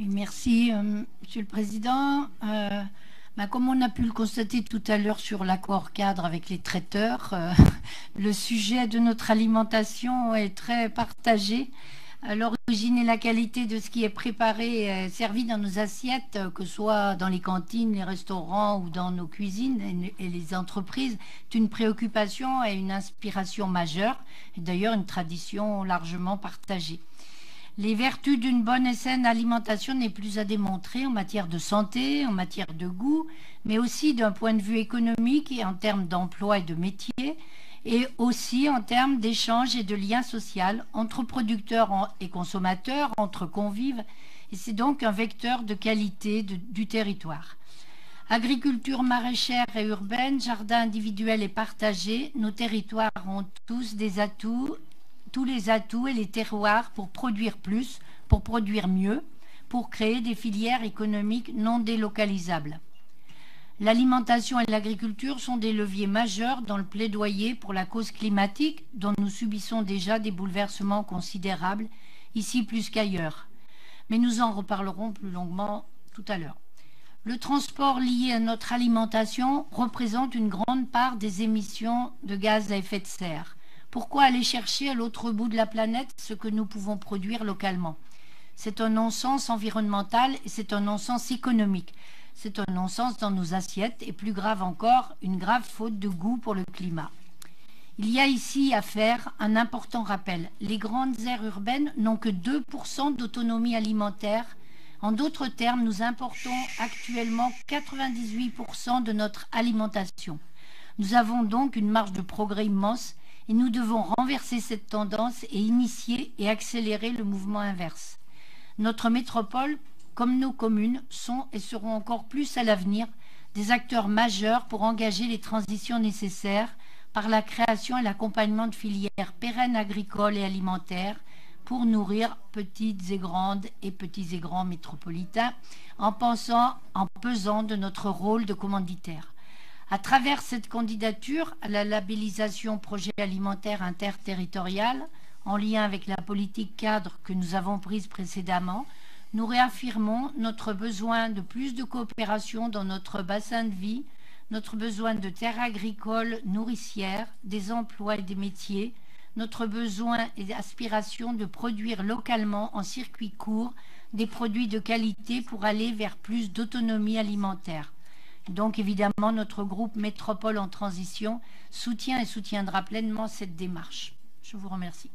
Merci, euh, Monsieur le Président. Euh, bah, comme on a pu le constater tout à l'heure sur l'accord cadre avec les traiteurs, euh, le sujet de notre alimentation est très partagé. L'origine et la qualité de ce qui est préparé et servi dans nos assiettes, que ce soit dans les cantines, les restaurants ou dans nos cuisines et les entreprises, est une préoccupation et une inspiration majeure, et d'ailleurs une tradition largement partagée. Les vertus d'une bonne et saine alimentation n'est plus à démontrer en matière de santé, en matière de goût, mais aussi d'un point de vue économique et en termes d'emploi et de métier, et aussi en termes d'échanges et de liens sociaux entre producteurs et consommateurs, entre convives, et c'est donc un vecteur de qualité du territoire. Agriculture maraîchère et urbaine, jardin individuel et partagé, nos territoires ont tous des atouts tous les atouts et les terroirs pour produire plus, pour produire mieux, pour créer des filières économiques non délocalisables. L'alimentation et l'agriculture sont des leviers majeurs dans le plaidoyer pour la cause climatique dont nous subissons déjà des bouleversements considérables, ici plus qu'ailleurs. Mais nous en reparlerons plus longuement tout à l'heure. Le transport lié à notre alimentation représente une grande part des émissions de gaz à effet de serre. Pourquoi aller chercher à l'autre bout de la planète ce que nous pouvons produire localement? C'est un non-sens environnemental et c'est un non-sens économique. C'est un non-sens dans nos assiettes et plus grave encore, une grave faute de goût pour le climat. Il y a ici à faire un important rappel. Les grandes aires urbaines n'ont que 2% d'autonomie alimentaire. En d'autres termes, nous importons actuellement 98% de notre alimentation. Nous avons donc une marge de progrès immense et nous devons renverser cette tendance et initier et accélérer le mouvement inverse. Notre métropole, comme nos communes, sont et seront encore plus à l'avenir des acteurs majeurs pour engager les transitions nécessaires par la création et l'accompagnement de filières pérennes agricoles et alimentaires pour nourrir petites et grandes et petits et grands métropolitains en pesant de notre rôle de commanditaire. À travers cette candidature à la labellisation projet alimentaire interterritorial, en lien avec la politique cadre que nous avons prise précédemment, nous réaffirmons notre besoin de plus de coopération dans notre bassin de vie, notre besoin de terres agricoles nourricières, des emplois et des métiers, notre besoin et aspiration de produire localement en circuit court des produits de qualité pour aller vers plus d'autonomie alimentaire. Donc évidemment, notre groupe Métropole en transition soutient et soutiendra pleinement cette démarche. Je vous remercie.